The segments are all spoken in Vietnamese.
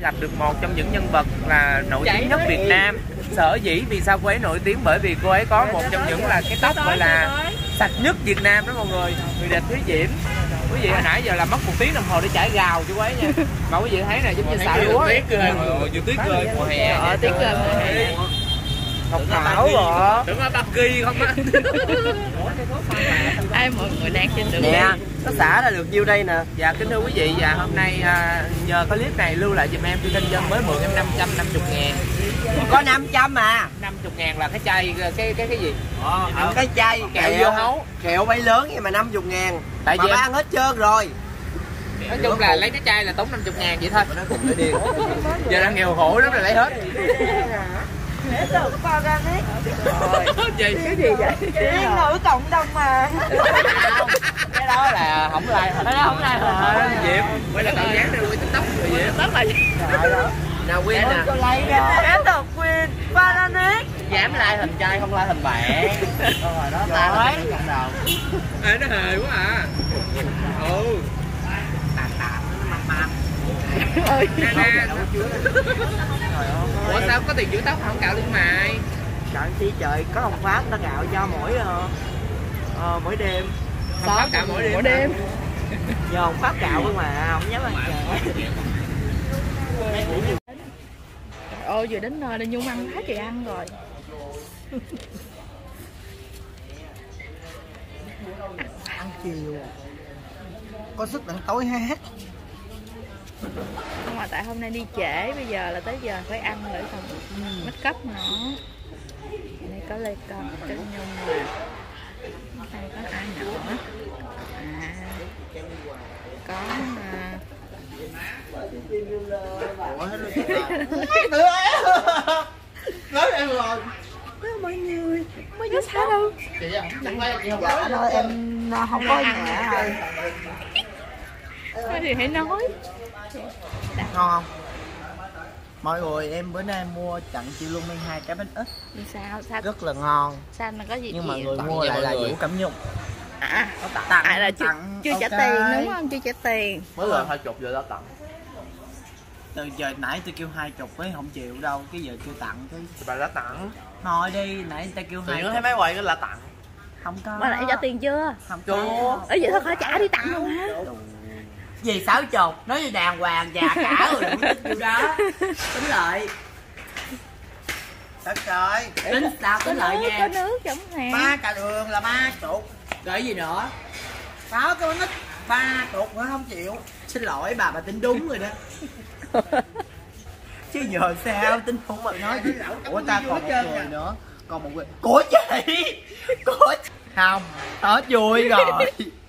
gặp được một trong những nhân vật là nổi tiếng nhất Việt Nam. Sở dĩ vì sao cô ấy nổi tiếng? Bởi vì cô ấy có một trong những là cái tóc gọi là sạch nhất Việt Nam đó mọi người. Người đẹp Thúy Diễm. Quý vị hồi nãy giờ là mất một tiếng đồng hồ để chải gào cho cô ấy nha. Mà quý vị thấy nè giống như xả lúa tuyết cười vừa tuyết cười. mùa hè Ờ, tiếng cười mùa hè. Ngọc Thảo rồi tưởng là Bucky không á ai mọi người đang trên đường nè nó xả ra được nhiêu đây nè? Dạ kính thưa quý vị và hôm nay à, nhờ clip này lưu lại giùm em tôi Thanh Dân mới mượn em 550 ngàn. Có 500 à? 50 ngàn là cái chai cái cái cái gì? Những cái chai kẹo. dưa hấu. Kẹo bay lớn vậy mà 50 ngàn. Tại mà vì em- ăn hết trơn rồi. Nói chung là lấy cái chai là tốn 50 ngàn vậy thôi. Giờ đang nghèo khổ lắm là lấy hết gì cái gì vậy? Liên ngữ cộng đồng mà. Cái đó là không like cái đó không like Ờ, hả? Diệp. là dáng này quay tiktok rồi Diệp. Rất là nào quyên nè. Bé tộc quyền Pananik dám like hình trai không like hình bạn. Rồi đó ta là đồng. Ê, nó hề quá à ừ ơi ủa sao có tiền chữa tóc không cạo lưng mày? Trời chi trời có ông pháp nó gạo cho mỗi ờ, ờ, mỗi đêm. Tóc cạo mỗi đêm mỗi đêm. Nhờ ông pháp gạo cơ mà không dám ăn trời ôi vừa đến nơi nên nhung ăn hết chị ăn rồi. Ăn chiều. Có sức ăn tối hát nhưng mà tại hôm nay đi trễ bây giờ là tới giờ phải ăn để còn make up nữa đây có lê con trân nhung nè đây có ai nữa à có à, nói em rồi mọi người mới có sao đâu? Dạ thôi em không có nhà rồi. Có gì hãy nói ngon không? Mọi người em bữa nay mua chặn chiêu luôn men hai cái bánh ít sao? Sao? Rất là ngon. Sao mà có gì nhưng chị mà người tặng mua lại là vũ cẩm nhung. À, tặng. À là chưa, tặng, chưa trả ok. tiền đúng không? Chưa trả tiền. Mới rồi hai chục rồi đó tặng. Từ giờ nãy tôi kêu hai chục ấy không chịu đâu. Cái giờ kêu tặng cái bà đã tặng. Thôi đi nãy người ta kêu hai chục. thấy mấy quầy cái là tặng. Không có. Mà lại trả tiền chưa? Không Chưa. có. Ở vậy thôi khỏi trả đi tặng luôn hả gì xáo chục nói như đàng hoàng già cả rồi. Không nhiêu đó tính lợi. Đất trời. Tính sao tính lợi nước có nha nước trong hàng ba cà đường là ba chục rồi gì nữa? Sáu cái bánh ít ba chục nữa không chịu. Xin lỗi bà bà tính đúng rồi đó. Chứ giờ sao tính không mà nói chứ. Ủa ta còn một người nữa. Còn một người. Của chị? Của chị. không hết vui rồi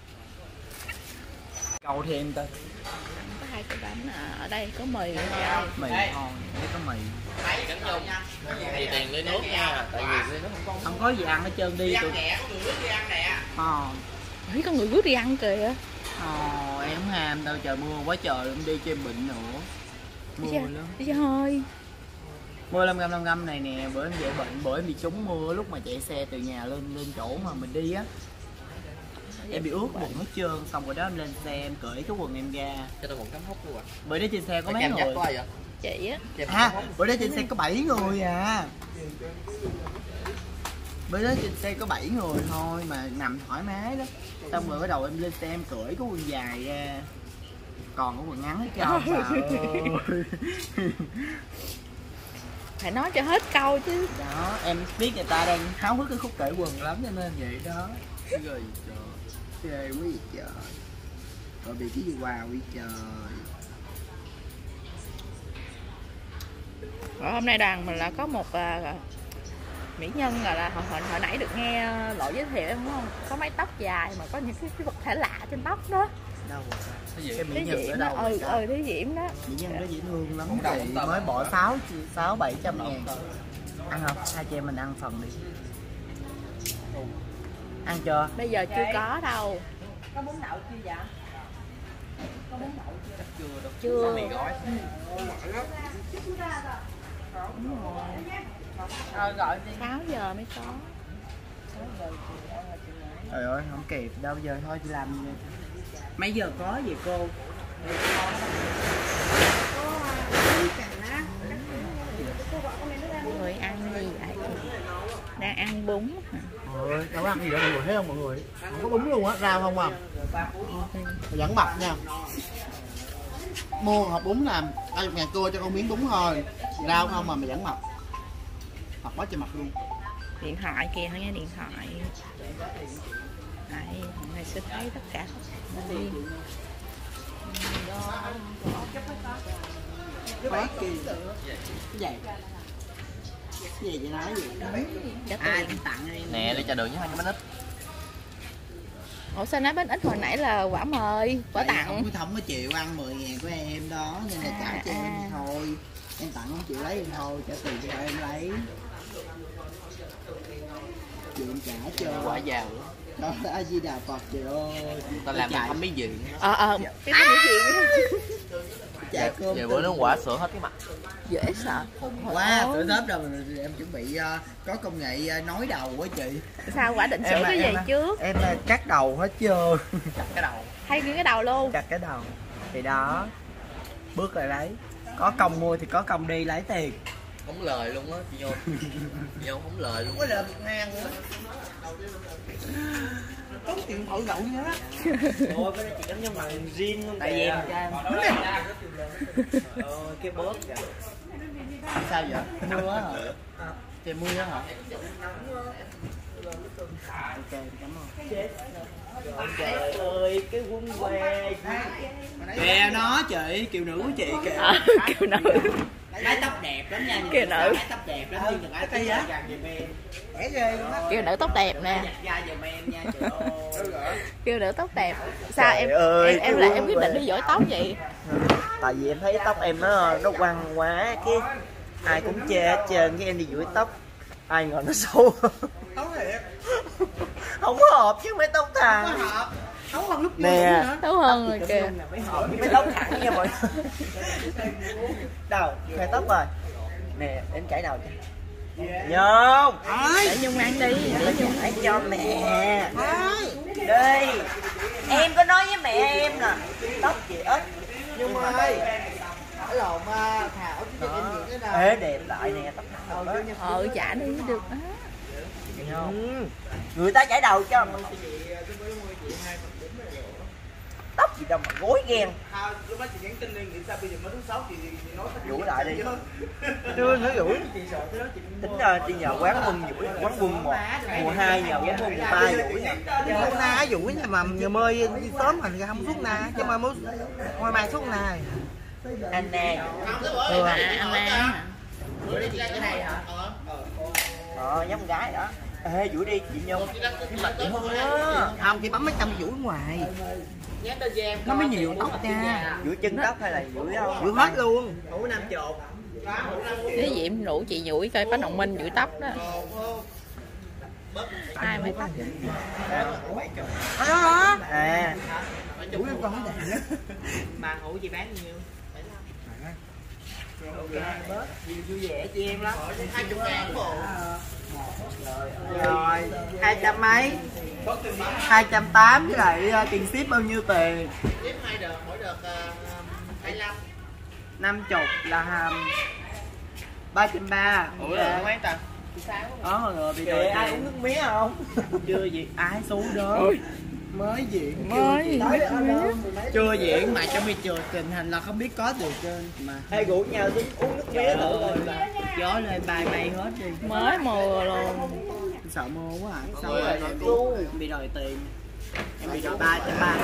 cầu thêm tôi có hai cái bánh à, ở đây có mì. Nha mì. ngon đây có mì. Thì tiền lấy nước nha tại vì lấy nước không có. Không có gì ăn hết trơn đi tôi ờ. Ủa, có người rước đi ăn kìa. Ờ em ham đâu trời mưa quá trời em đi cho em bệnh nữa. Mưa lắm. đi chơi hơi. Mưa lâm găm lâm găm này nè bữa em dễ bệnh bữa em bị trúng mưa lúc mà chạy xe từ nhà lên lên chỗ mà mình đi á em bị ướt bụng hết trơn xong rồi đó em lên xe em cởi cái quần em ra. Cho tôi một tấm hút luôn à? Bữa đó trên xe có có mấy người? có ai vậy? Chị á. À bữa đó trên xe có 7 người à. Bữa đó trên xe có 7 người thôi mà nằm thoải mái đó. Xong rồi bắt đầu em lên xe em cởi cái quần dài ra. Còn cái quần ngắn hết trơn trời ơi phải nói cho hết câu chứ. Đó em biết người ta đang háo hức cái khúc cởi quần lắm cho nên vậy đó rồi trời ghê quá vậy trời. Rồi bị cái gì wow vậy trời. Rồi hôm nay đoàn mình là có một à, mỹ nhân gọi là hồi, hồi, hồi nãy được nghe lộ giới thiệu đúng không? Có mái tóc dài mà có những cái, cái vật thể lạ trên tóc đó. Đâu rồi cái gì? Cái mỹ nhân ở đó đâu ừ ừ thế diễm đó. Mỹ nhân đó dễ thương lắm. Đầu, chị mới bỏ sáu sáu bảy trăm ngàn. Ăn không? Hai chị em mình ăn phần đi ăn chưa? Bây giờ chưa có đâu. Có bún đậu chưa vậy có bún đậu chưa? Chưa đâu chưa. Rồi ờ, gọi. Đi. 6 giờ mới có. Trời ơi không kịp. Đâu giờ thôi chị làm mấy giờ có vậy cô? Người ăn gì vậy đang ăn bún? Ôi, đâu ăn gì đâu mọi người thấy không mọi người? Không có bún luôn á rau không à? Vẫn mập nha. Mua hộp bún làm ăn nhà cua cho con miếng bún thôi. Rau không mà mà vẫn mập. Mập quá trời mập luôn. Điện thoại kìa thôi nha điện thoại. Đây mọi người sẽ thấy tất cả. Đây. quá kỳ. Cái gì vậy nói gì Trả ai cũng tặng em nè đi trà đường với hai cái bánh ít ủa sao nói bánh ít hồi nãy là quả mời quả tặng? không có không có chịu ăn 10 ngàn của em đó nên là trả cho em À. thôi. Em tặng không chịu lấy em thôi trả tiền cho em lấy. Chịu em trả cho quả giàu. Đó là a di đà phật trời ơi. Tao làm mày không biết gì ờ ờ. Cái cái gì trả cơm về bữa nó quả sữa hết cái mặt. Dễ sợ. Quá sữa tết rồi em chuẩn bị ờ, có công nghệ ờ, nói đầu á chị. Sao quả định sửa cái gì trước? em cắt đầu hết trơn. Chặt cái đầu. Hay nguyên cái đầu luôn. Chặt cái đầu. Thì đó bước lại lấy. Có công mua thì có công đi lấy tiền. Không lời luôn á chị nhôm chị nhôm không lời luôn có lời ngàn nữa tốn tiền thổi đậu như đó. Ôi cái này chị cảm nhận bằng zin luôn tại vì em ờ, cái bớt kìa. Sao vậy? Mưa hả? Trời mưa hả? Ok cảm ơn. Trời ơi cái quân que kìa nó chị? Kiều nữ của chị kìa. Ờ kiểu nữ mái tóc đẹp lắm nha sao nữ. mái tóc đẹp lắm nhưng đừng ai thấy ghê luôn á kiểu nữ tóc đẹp nè. da giùm em nha trời ơi. Kiểu nữ tóc đẹp. Sao em ơi, em em quân em quyết định đi dỗi tóc vậy? Tại vì em thấy tóc em nó nó quăng quá cái ai cũng chê hết trơn cái em đi duỗi tóc ai ngờ nó xấu không có hợp chứ mấy tóc thẳng nè. xấu hơn rồi kìa. Mấy tóc thẳng nha mọi người. Đâu khoe tóc rồi. Nè em chảy đầu cho. Nhôm. Để nhung ăn đi. Để nhung chảy cho mẹ. Đi. Em có nói với mẹ em nè. Tóc chị ít. Nhung ơi ở lồn thảo chứ cho em những cái đâu ế đẹp lại nè tóc thẳng đó. ờ trả đi được. Á Ừ. người ta chảy đầu cho. mình tóc gì đâu mà gối ghen. Vũ lại đi. chưa nữa vũ tính ra đi nhờ quán quân vũ quán quân một mùa hai nhờ quán quân mùa ba vũ nha. Thuốc na dụ nhà mà nhờ mơi đi sớm mình không thuốc na chứ mà muốn ngoài mai thuốc na. Anh nè. Ừ. à anh ăn ờ giống gái đó ê vũ đi chị nhung. Nhưng mà chị hương á. Không thì bấm mấy trăm vũ ngoài nó mới nhiều tóc nha. vũ chân tóc hay là vũ đâu vũ hết luôn. Cái diệm rủ chị nhủi coi có đồng minh nhủi tóc đó. Ai mới tóc đó đó à. Vũ em còn không đẹp. Bà hủ chị bán nhiêu vui vẻ chị em lắm rồi hai trăm mấy? Hai trăm tám với lại ờ, tiền ship bao nhiêu tiền? Hai đợt mỗi đợt hai mươi năm chục là ba trăm ba. Ủa là mấy ta đó rồi bị đòi ai uống nước mía không? Chưa gì ai xuống đó mới diễn. Mới chưa diễn mà trong khi chưa tình hình là không biết có được trên mà. Hai rủ nhau xuống uống nước mía thử coi. Gió lên bay bay hết đi. Mới mùa luôn sợ mưa quá à. Xong rồi. em bị đòi tiền. Em bị đòi ba trăm ba.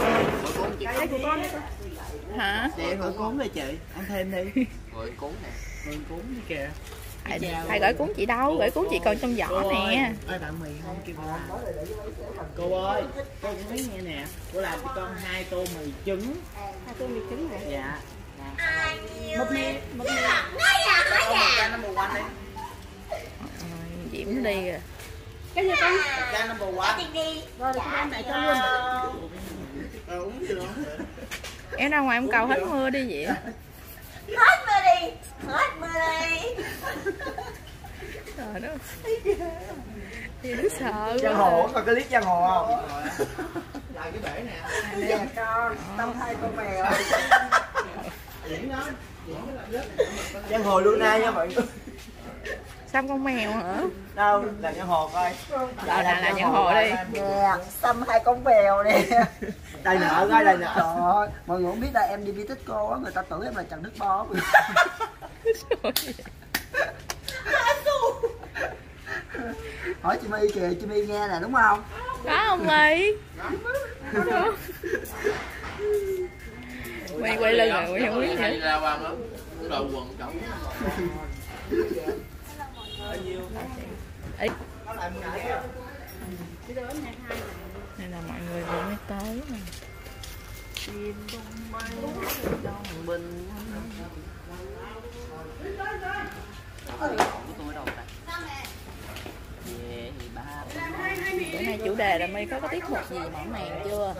Hả? Để hưởng cuốn đi chị. Ăn thêm đi. Rồi cuốn nè. Hưởng cuốn đi kìa thầy, thầy gửi cuốn chị đâu gửi cuốn chị còn trong giỏ nè. ơi bạn mì không kêu cô cô ơi cô cũng thấy nghe nè. Cô làm cho con hai tô mì trứng. Hai tô mì trứng hả? Dạ. Một mì một mì Cha number one đi. Ờ, diễm đi rồi. Cha number one. Ờ uống chưa em ra ngoài em cầu hết mưa đi vậy hết mưa đi. Hết mưa đi trời đó dễ sợ Giang hồ coi cái clip giang hồ không? Lại cái bể nè. Nè con tao hai con mèo. Giang hồ luna nha mọi người xăm con mèo hả? Đâu làm nhân hồ coi. Đâu nào là nhân hồ đi. Nè xăm hai con bèo nè. Đây nợ coi đây nợ trời ơi mọi người không biết là em đi viết tích cô á người ta tưởng em là trần đức bó hỏi chị my kìa chị my nghe nè đúng không? Có không my? Quay quay lưng rồi quay không biết nữa. Ra qua nó đầu quần trọng này là mọi người vừa mới tới nè tôi đâu ta về thì ba bữa nay chủ đề là my có có tiết mục gì mở màn chưa?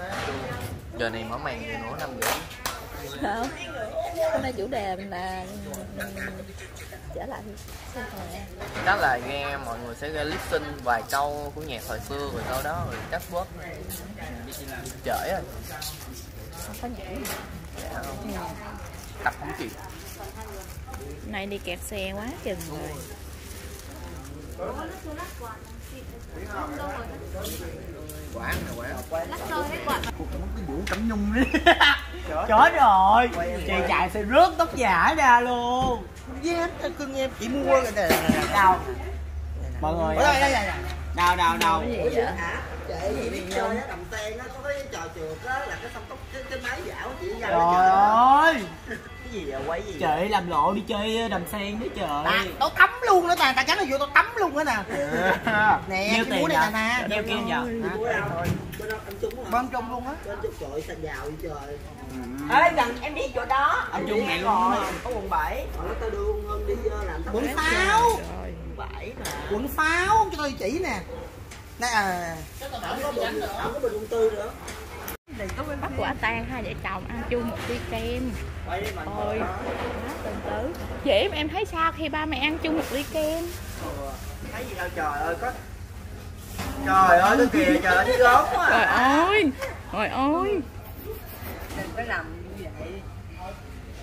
Giờ này mở màn nữa năm rưỡi không hôm nay chủ đề là trở lại sao đó là nghe mọi người sẽ nghe listen vài câu của nhạc hồi xưa rồi sau đó rồi cắt bớt. Trễ rồi. Có nhảy Dạ không? tập không kịp. Nay đi kẹt xe quá chừng rồi quán nè quán cái vũ cẩm nhung đi chết rồi chị chạy sẽ rớt tóc giả ra luôn Dám cho cưng em chỉ mua cái này đâu mọi người đây đây đây đâu đâu đâu cái gì vậy gì đi chơi á á có cái trò trượt á là cái xong tóc cái, cái máy dạo chị ra trời ơi gì vậy? Quấy gì trời làm lộ đi chơi đầm sen đấy trời. À, tao tắm luôn đó nè tao cắn nó vô tao tắm luôn đó nè. Nè nhiêu cái tiền búa này nè nè nhiêu kia giờ bên trung luôn á. Bên trúng trời sao giàu vậy trời. Ê, gần em biết chỗ đó. Anh trung này luôn có quận bảy. Tao đưa hơn đi ờ, làm tao quận pháo bảy mà. quận pháo cho tôi chỉ nè. Nè à. Không có bình không có bình quân tư quả tang hai vợ chồng ăn chung một ly kem. Ôi. quá tình tứ chị em em thấy sao khi ba mẹ ăn chung một ly kem? Thấy gì đâu trời ơi có trời ơi cái kìa trời ơi gớm quá trời à. ơi trời ơi. Đừng có làm như vậy.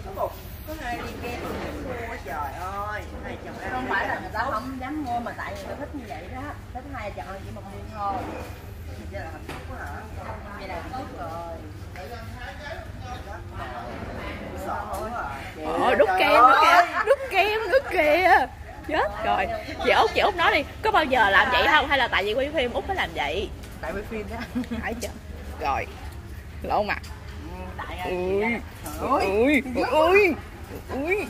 Có một có hai đi kem mua trời ơi. Hai chồng ăn Không phải là người ta không dám mua mà tại người ta thích như vậy đó. Thích hai vợ chồng chỉ một miếng thôi Vậy là hạnh phúc quá hả Vậy là hạnh phúc rồi sợ quá Ồ, đút kem nữa kìa đút kem. Nữa kìa chết rồi. Chị út chị út nói đi có bao giờ làm vậy không? Hay là tại vì quay phim út mới làm vậy? Tại quay phim đó. Phải chưa rồi. Lỗ mặt. Tại ui ui ui. Ui